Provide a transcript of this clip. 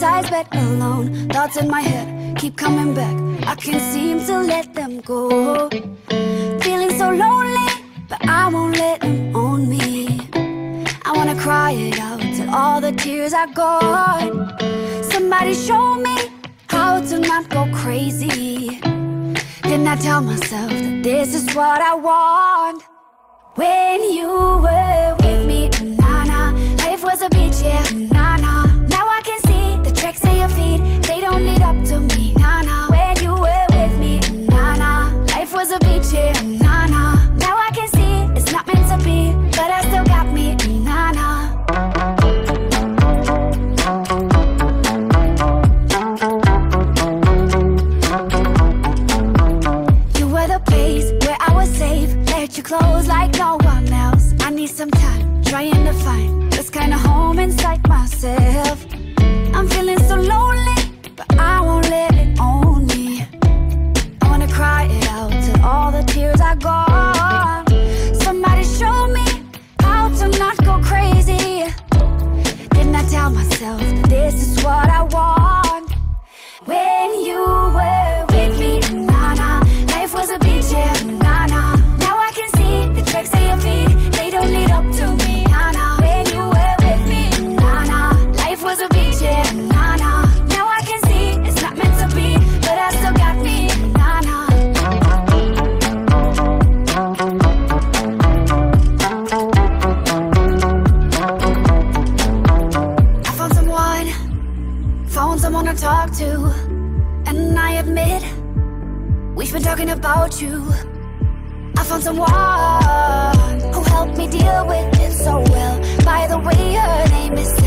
bed alone. Thoughts in my head keep coming back. I can't seem to let them go. Feeling so lonely, but I won't let them own me. I wanna cry it out till all the tears are gone. Somebody show me how to not go crazy. Then I tell myself that this is what I want. When you were they don't up to me, na na. When you were with me, na na, life was a beach, yeah, na na. Now I can see it's not meant to be, but I still got me, na na. You were the place where I was safe. Let you close like no one else. I need some time trying to find this kind of home inside myself. Talk to, and I admit we've been talking about you. I found someone who helped me deal with it so well. By the way, her name is